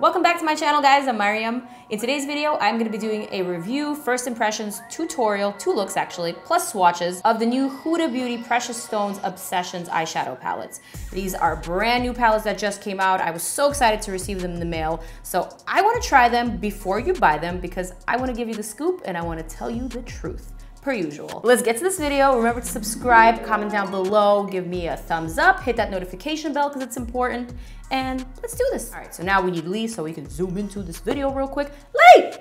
Welcome back to my channel guys, I'm Maryam. In today's video, I'm gonna be doing a review, first impressions, tutorial, two looks actually, plus swatches of the new Huda Beauty Precious Stones Obsessions eyeshadow palettes. These are brand new palettes that just came out. I was so excited to receive them in the mail. So I wanna try them before you buy them because I wanna give you the scoop and I wanna tell you the truth per usual. Let's get to this video. Remember to subscribe, comment down below, give me a thumbs up, hit that notification bell because it's important, and let's do this. All right, so now we need Lee so we can zoom into this video real quick. Lee!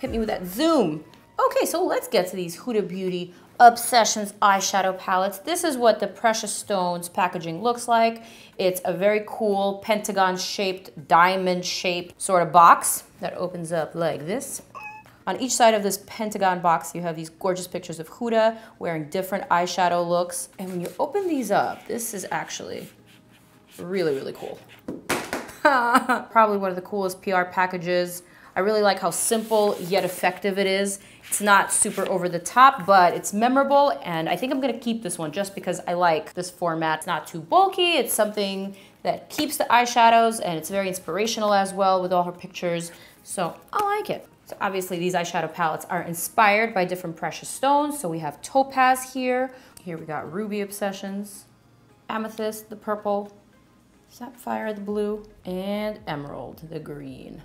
Hit me with that zoom. Okay, so let's get to these Huda Beauty Obsessions eyeshadow palettes. This is what the Precious Stones packaging looks like. It's a very cool pentagon shaped, diamond shaped sort of box that opens up like this. On each side of this pentagon box, you have these gorgeous pictures of Huda wearing different eyeshadow looks. And when you open these up, this is actually really, really cool. Probably one of the coolest PR packages. I really like how simple yet effective it is. It's not super over the top, but it's memorable, and I think I'm gonna keep this one just because I like this format. It's not too bulky, it's something that keeps the eyeshadows, and it's very inspirational as well with all her pictures, so I like it. So obviously these eyeshadow palettes are inspired by different precious stones. So we have topaz here. Here we got ruby obsessions, amethyst, the purple, sapphire, the blue, and emerald, the green.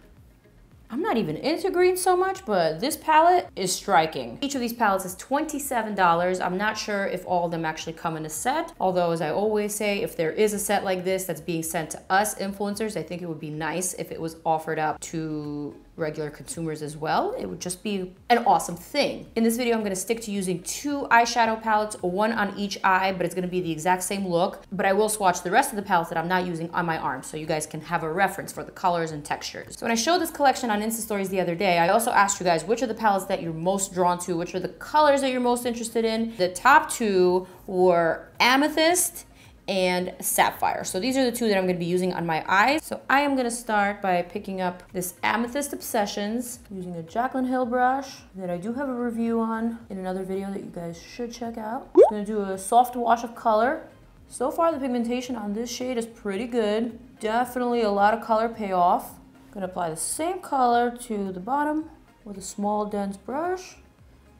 I'm not even into green so much, but this palette is striking. Each of these palettes is $27. I'm not sure if all of them actually come in a set. Although, as I always say, if there is a set like this that's being sent to us influencers, I think it would be nice if it was offered up to regular consumers as well. It would just be an awesome thing. In this video, I'm gonna stick to using two eyeshadow palettes, one on each eye, but it's gonna be the exact same look. But I will swatch the rest of the palettes that I'm not using on my arm so you guys can have a reference for the colors and textures. So when I showed this collection on Insta Stories the other day, I also asked you guys which are the palettes that you're most drawn to, which are the colors that you're most interested in. The top two were Amethyst and Sapphire. So these are the two that I'm gonna be using on my eyes. So I am gonna start by picking up this Amethyst Obsessions using a Jaclyn Hill brush that I do have a review on in another video that you guys should check out. I'm gonna do a soft wash of color. So far the pigmentation on this shade is pretty good. Definitely a lot of color payoff. I'm gonna apply the same color to the bottom with a small dense brush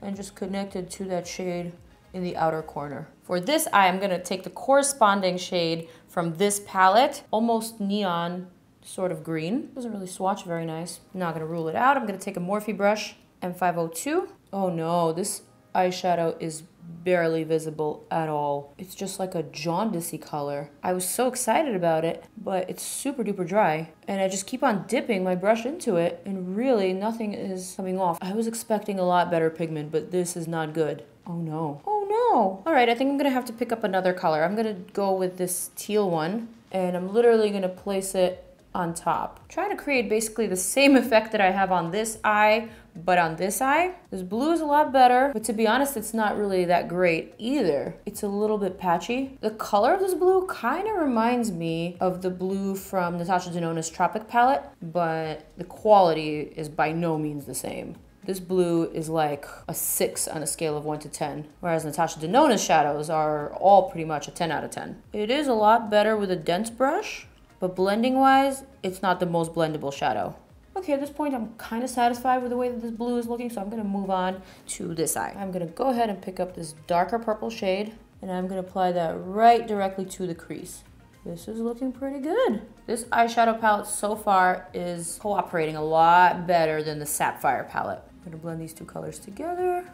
and just connect it to that shade in the outer corner. For this eye, I'm gonna take the corresponding shade from this palette, almost neon sort of green. Doesn't really swatch very nice. Not gonna rule it out. I'm gonna take a Morphe brush, M502. Oh no, this eyeshadow is barely visible at all. It's just like a jaundicey color. I was so excited about it, but it's super duper dry. And I just keep on dipping my brush into it and really nothing is coming off. I was expecting a lot better pigment, but this is not good. Oh no. Oh no. All right, I think I'm gonna have to pick up another color. I'm gonna go with this teal one and I'm literally gonna place it on top. Trying to create basically the same effect that I have on this eye, but on this eye. This blue is a lot better, but to be honest, it's not really that great either. It's a little bit patchy. The color of this blue kind of reminds me of the blue from Natasha Denona's Tropic palette, but the quality is by no means the same. This blue is like a 6 on a scale of 1 to 10, whereas Natasha Denona's shadows are all pretty much a 10 out of 10. It is a lot better with a dense brush, but blending wise, it's not the most blendable shadow. Okay, at this point, I'm kind of satisfied with the way that this blue is looking, so I'm gonna move on to this eye. I'm gonna go ahead and pick up this darker purple shade, and I'm gonna apply that right directly to the crease. This is looking pretty good. This eyeshadow palette so far is cooperating a lot better than the Sapphire palette gonna blend these two colors together.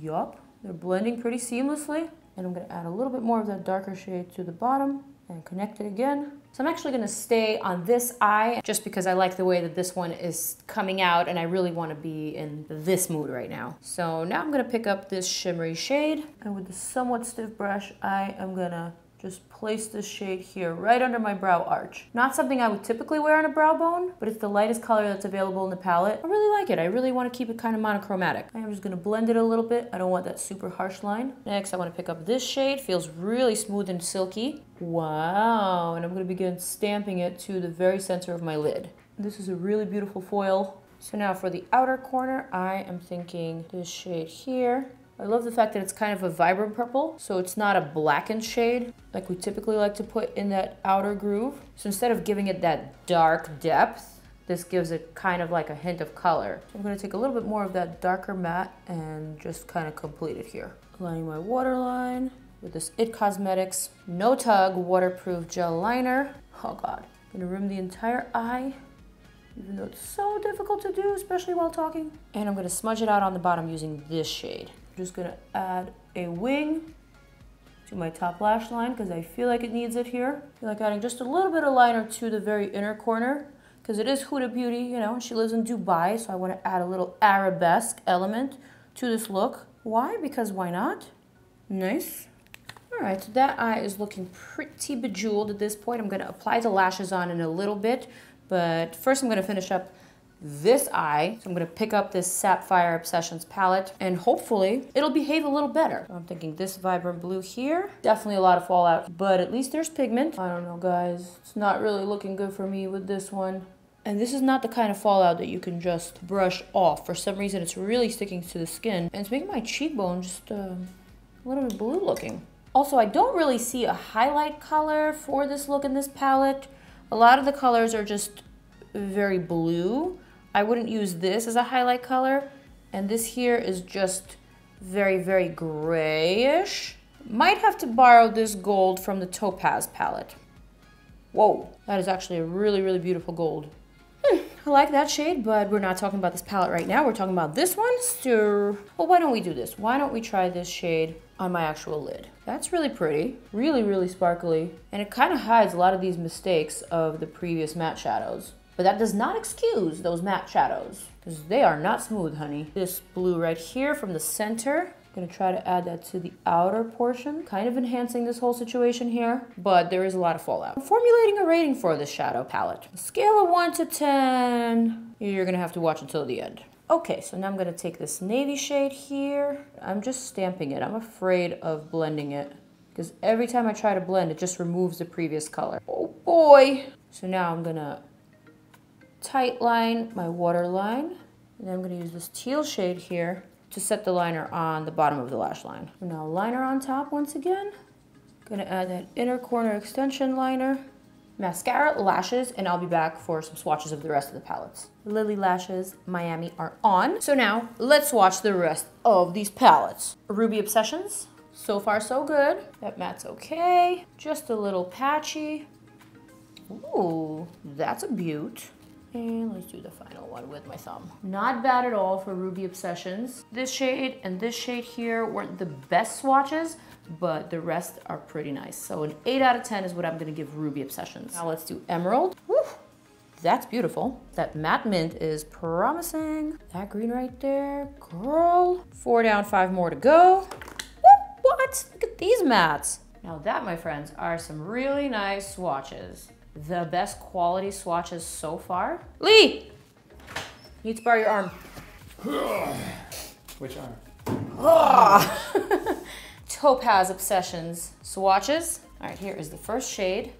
Yup, they're blending pretty seamlessly. And I'm gonna add a little bit more of that darker shade to the bottom and connect it again. So I'm actually gonna stay on this eye just because I like the way that this one is coming out and I really wanna be in this mood right now. So now I'm gonna pick up this shimmery shade and with the somewhat stiff brush, I am gonna just place this shade here right under my brow arch. Not something I would typically wear on a brow bone, but it's the lightest color that's available in the palette. I really like it. I really want to keep it kind of monochromatic. I'm just going to blend it a little bit. I don't want that super harsh line. Next, I want to pick up this shade. Feels really smooth and silky. Wow. And I'm going to begin stamping it to the very center of my lid. This is a really beautiful foil. So now for the outer corner, I am thinking this shade here. I love the fact that it's kind of a vibrant purple, so it's not a blackened shade like we typically like to put in that outer groove. So instead of giving it that dark depth, this gives it kind of like a hint of color. So I'm gonna take a little bit more of that darker matte and just kind of complete it here. Lining my waterline with this IT Cosmetics No Tug Waterproof Gel Liner. Oh God, I'm gonna rim the entire eye, even though it's so difficult to do, especially while talking. And I'm gonna smudge it out on the bottom using this shade. Just gonna add a wing to my top lash line because I feel like it needs it here. I feel like adding just a little bit of liner to the very inner corner because it is Huda Beauty, you know, she lives in Dubai, so I want to add a little arabesque element to this look. Why? Because why not? Nice. All right, so that eye is looking pretty bejeweled at this point. I'm going to apply the lashes on in a little bit, but first I'm going to finish up this eye. So I'm gonna pick up this Sapphire Obsessions palette and hopefully it'll behave a little better. I'm thinking this vibrant blue here, definitely a lot of fallout, but at least there's pigment. I don't know guys, it's not really looking good for me with this one. And this is not the kind of fallout that you can just brush off. For some reason, it's really sticking to the skin and it's making my cheekbone just uh, a little bit blue looking. Also, I don't really see a highlight color for this look in this palette. A lot of the colors are just very blue. I wouldn't use this as a highlight color. And this here is just very, very grayish. Might have to borrow this gold from the Topaz palette. Whoa, that is actually a really, really beautiful gold. Hmm, I like that shade, but we're not talking about this palette right now. We're talking about this one. So, well, why don't we do this? Why don't we try this shade on my actual lid? That's really pretty, really, really sparkly, and it kind of hides a lot of these mistakes of the previous matte shadows. But that does not excuse those matte shadows because they are not smooth, honey. This blue right here from the center. I'm gonna try to add that to the outer portion, kind of enhancing this whole situation here, but there is a lot of fallout. I'm formulating a rating for this shadow palette. scale of one to 10, you're gonna have to watch until the end. Okay, so now I'm gonna take this navy shade here. I'm just stamping it. I'm afraid of blending it because every time I try to blend, it just removes the previous color. Oh boy. So now I'm gonna tight line my water line. And then I'm gonna use this teal shade here to set the liner on the bottom of the lash line. Now liner on top once again. Gonna add that inner corner extension liner. Mascara, lashes, and I'll be back for some swatches of the rest of the palettes. Lilly Lashes Miami are on. So now let's swatch the rest of these palettes. Ruby Obsessions, so far so good. That matte's okay. Just a little patchy. Ooh, that's a beaut. And let's do the final one with my thumb. Not bad at all for Ruby Obsessions. This shade and this shade here weren't the best swatches, but the rest are pretty nice. So an 8 out of 10 is what I'm gonna give Ruby Obsessions. Now let's do Emerald. Woo, that's beautiful. That matte mint is promising. That green right there, girl. Four down, five more to go. What? Look at these mattes. Now that, my friends, are some really nice swatches the best quality swatches so far. Lee! Need to borrow your arm. Which arm? Oh. Topaz Obsessions swatches. All right, here is the first shade.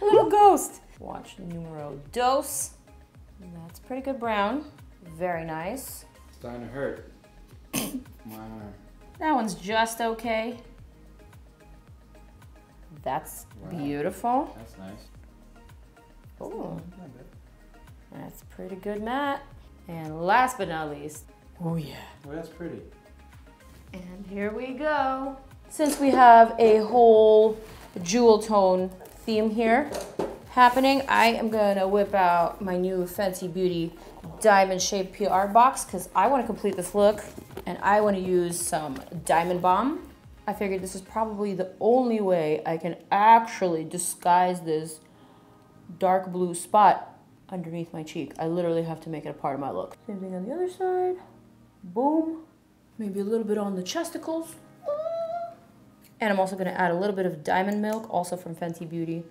Little ghost. Watch numero dos. That's pretty good brown. Very nice. It's starting to hurt. My arm. That one's just okay. That's wow. beautiful. That's nice. Oh, that's pretty good matte. And last but not least, oh yeah. Oh, that's pretty. And here we go. Since we have a whole jewel tone theme here happening, I am gonna whip out my new Fenty Beauty diamond shaped PR box because I wanna complete this look and I wanna use some Diamond Bomb I figured this is probably the only way I can actually disguise this dark blue spot underneath my cheek. I literally have to make it a part of my look. Same thing on the other side. Boom. Maybe a little bit on the chesticles. And I'm also gonna add a little bit of Diamond Milk, also from Fenty Beauty,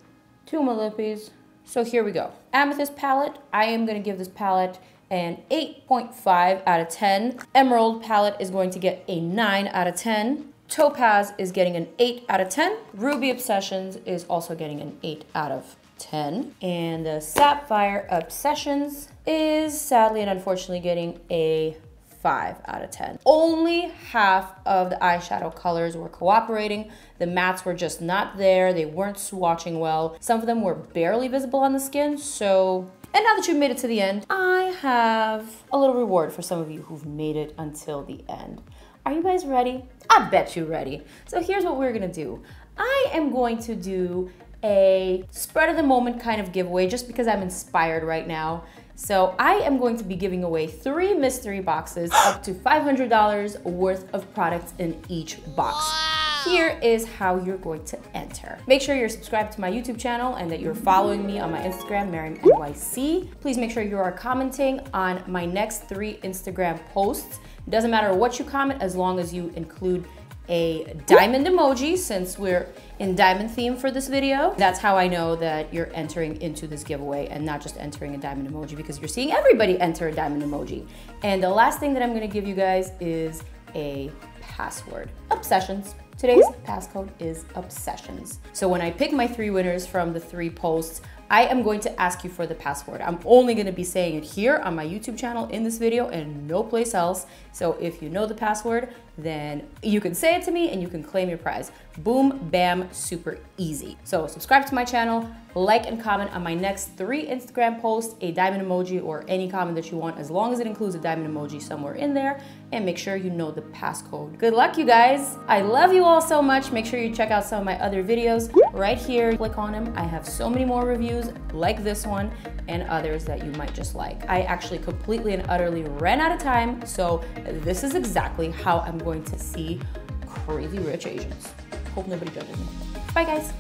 to my lippies. So here we go. Amethyst palette, I am gonna give this palette an 8.5 out of 10. Emerald palette is going to get a 9 out of 10. Topaz is getting an 8 out of 10. Ruby Obsessions is also getting an 8 out of 10. And the Sapphire Obsessions is sadly and unfortunately getting a 5 out of 10. Only half of the eyeshadow colors were cooperating. The mattes were just not there. They weren't swatching well. Some of them were barely visible on the skin. So, and now that you've made it to the end, I have a little reward for some of you who've made it until the end. Are you guys ready? I bet you're ready. So here's what we're gonna do. I am going to do a spread of the moment kind of giveaway just because I'm inspired right now. So I am going to be giving away three mystery boxes up to $500 worth of products in each box. Here is how you're going to enter. Make sure you're subscribed to my YouTube channel and that you're following me on my Instagram, NYC. Please make sure you are commenting on my next three Instagram posts. It doesn't matter what you comment as long as you include a diamond emoji since we're in diamond theme for this video. That's how I know that you're entering into this giveaway and not just entering a diamond emoji because you're seeing everybody enter a diamond emoji. And the last thing that I'm gonna give you guys is a password. Obsessions. Today's passcode is obsessions. So when I pick my three winners from the three posts, I am going to ask you for the password. I'm only gonna be saying it here on my YouTube channel in this video and no place else. So if you know the password, then you can say it to me and you can claim your prize. Boom, bam, super easy. So subscribe to my channel, like and comment on my next three Instagram posts, a diamond emoji or any comment that you want, as long as it includes a diamond emoji somewhere in there, and make sure you know the passcode. Good luck, you guys. I love you all so much. Make sure you check out some of my other videos right here. Click on them. I have so many more reviews like this one and others that you might just like. I actually completely and utterly ran out of time, so this is exactly how I'm going to see crazy rich Asians. Hope nobody judges me. Bye, guys.